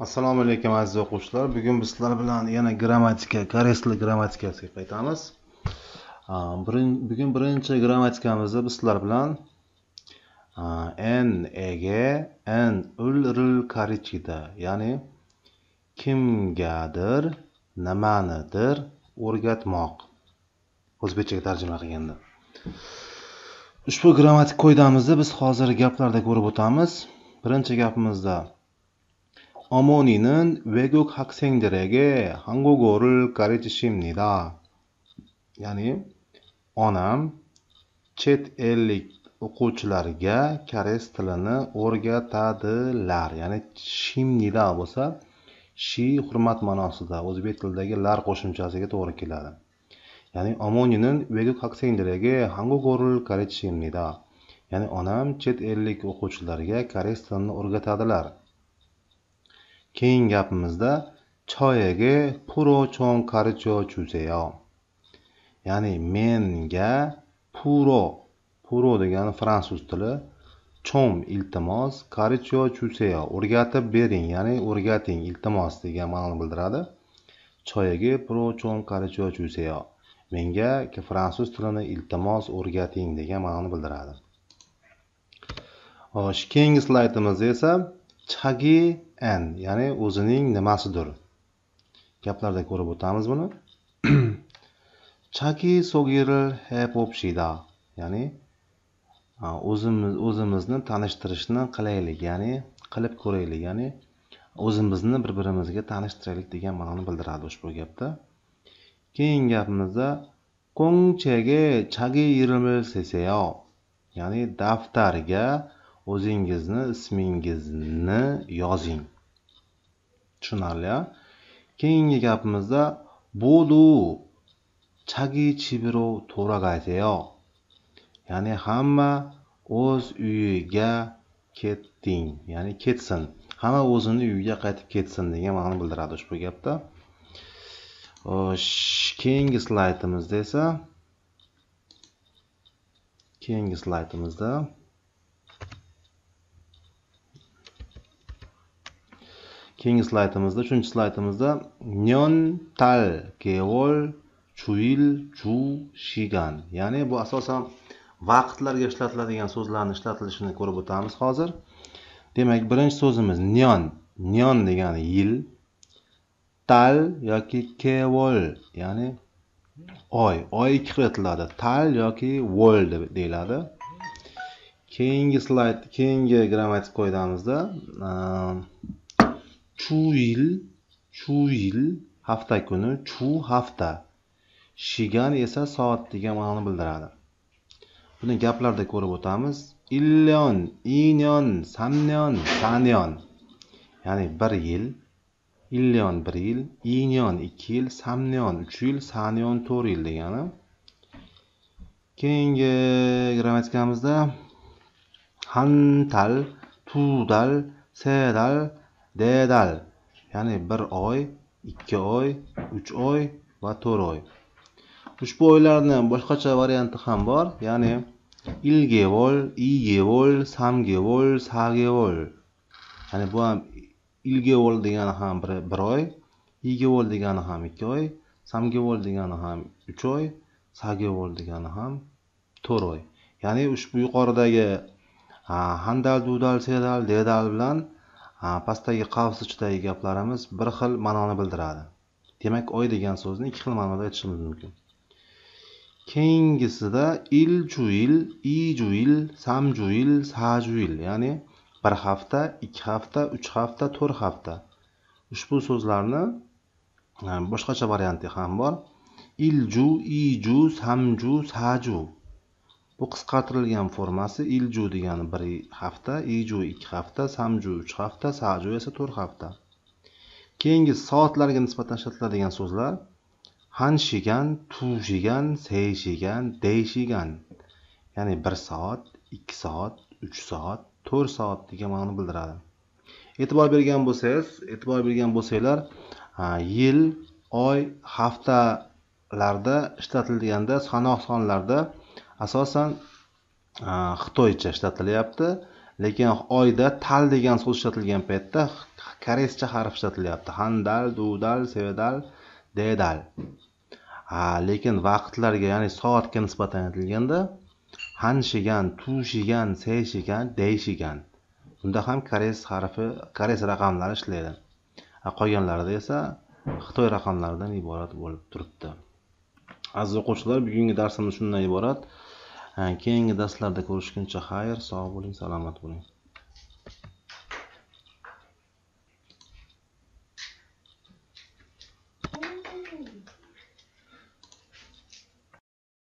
assalomu alaykum aziz o'quvchilar. Bugun biz sizlar bilan yana grammatika koreys tili grammatikasiga qaytamiz. Bugun birinchi grammatikamizda biz sizlar bilan n ega n ulril karichida ya'ni kimgadir nimanidir o'rgatmoq. O'zbekchaga tarjima qilganda. Ushbu grammatik qoidamizni biz hozir gaplarda ko'rib o'tamiz. Birinchi gapimizda 어머니는 외국 학생들에게 한국어를 가르치십니다. ya'ni onam chet ellik o'quvchilarga koreys tilini o'rgatadilar ya'ni shimnida bo'lsa shi hurmat ma'nosida o'zbek tilidagi lar qo'shimchasiga to'g'ri keladi ya'ni 어머니는 외국 학생들에게 한국어를 가르치십니다. ya'ni onam chet ellik o'quvchilarga koreys tilini o'rgatadilar keyingi gapimizda choyaga puro cho'ng 가르쳐 주세요. ya'ni menga puro puro degani fransuz tili cho'm iltimos 가르쳐 주세요 o'rgatib bering ya'ni o'rgating iltimos degan ma'noni bildiradi choyaga puro cho'm 가르쳐 주세요 menga fransuz tilini iltimos o'rgating degan ma'noni bildiradi xo'sh keyingi slaydimizda esa chagi an ya'ni o'zining nimasidir. Gaplarda ko'rib o'tamiz buni. Chaki so'giril hepopshida ya'ni o'zimiz o'zimizni tanishtirishni qilaylik ya'ni qilib ko'raylik ya'ni o'zimizni bir birimizga tanishtiraylik degan ma'noni bildiradi ushbu gapda. Keyingi gapimizda ko'ngchege chagi seseyo ya'ni daftarga o'zingizni ismingizni yozing. tushunarli keyingi gapimizda 모두 자기 집으로 돌아가세요 ya'ni hamma o'z uyiga ketding ya'ni ketsin hamma o'zini uyiga qaytib ketsin degan ma'noni bildiradi ushbu gapda xo'sh keyingi slaydimizda esa keyingi slaydimizda keyingi slaydimizda uchinchi slaydimizda nyon tal gevol chuyil ju shigan. Ya'ni bu asosan vaqtlarga ishlatiladigan so'zlarni ishlatilishini ko'rib o'tamiz hozir. Demak birinchi so'zimiz nyon nyon degani yil tal yoki kevol ya'ni oy. Oy ikki xil aytiladi tal yoki vol deb deyiladi. Keyingi slayd keyingi grammatik qoidamizda ehm, chu yil chu yil hafta kuni chu hafta. Shigan esa soat degan ma'noni bildiradi. Buni gaplarda ko'rib o'tamiz. Illion inyon samnyon sanyon ya'ni bir yil illion bir yil inyon ikki yil samnyon uch yil sanyon to'rt yil degani. Keyingi grammatikamizda hantal tudal sedal dedal ya'ni bir oy ikki oy uch oy va to'rt oy. Ushbu oylarni boshqacha varianti ham bor ya'ni ilgevol igevol samgevol sagevol ya'ni bu ham ilgevol degani ham bir, bir oy igevol degani ham ikki oy samgevol degani ham uch oy sagevol degani ham to'rt oy. Ya'ni ushbu yuqoridagi handal dudal sedal dedal bilan pastdagi qavs ichidagi gaplarimiz bir xil ma'noni bildiradi. Demak oy degan so'zni ikki xil ma'noda aytishimiz mumkin. Keyingisida iljuil ijuil samjuil sajuil ya'ni bir hafta ikki hafta uch hafta to'rt hafta. Ushbu so'zlarni boshqacha varianti ham bor. Ilju iju samju saju bu qisqartirilgan formasi ilju degani bir hafta iju ikki hafta samju uch hafta saju esa to'rt hafta. Keyingi soatlarga nisbatan ishlatiladigan so'zlar hanshigan tushigan seyshigan deyshigan ya'ni bir soat ikki soat uch soat to'rt soat degan ma'noni bildiradi. E'tibor bergan bo'lsangiz e'tibor bergan bo'lsanglar yil oy haftalarda ishlatilganda sanoq sonlarda asosan xitoycha ishlatilyapti lekin oyda tal degan so'z ishlatilgan paytda koreyscha harf ishlatilyapti. Handal dudal sevdal dedal. Lekin vaqtlarga ya'ni soatga nisbatan aytilganda hanshigan tushigan seyshigan deyshigan bunda ham koreys harfi koreys raqamlari ishlaydi. Qolganlarida esa xitoy raqamlaridan iborat bo'lib turibdi. Aziz o'quvchilar bugungi darsimiz shundan iborat. Keyingi darslarda ko'rishguncha xayr sog' bo'ling salomat bo'ling.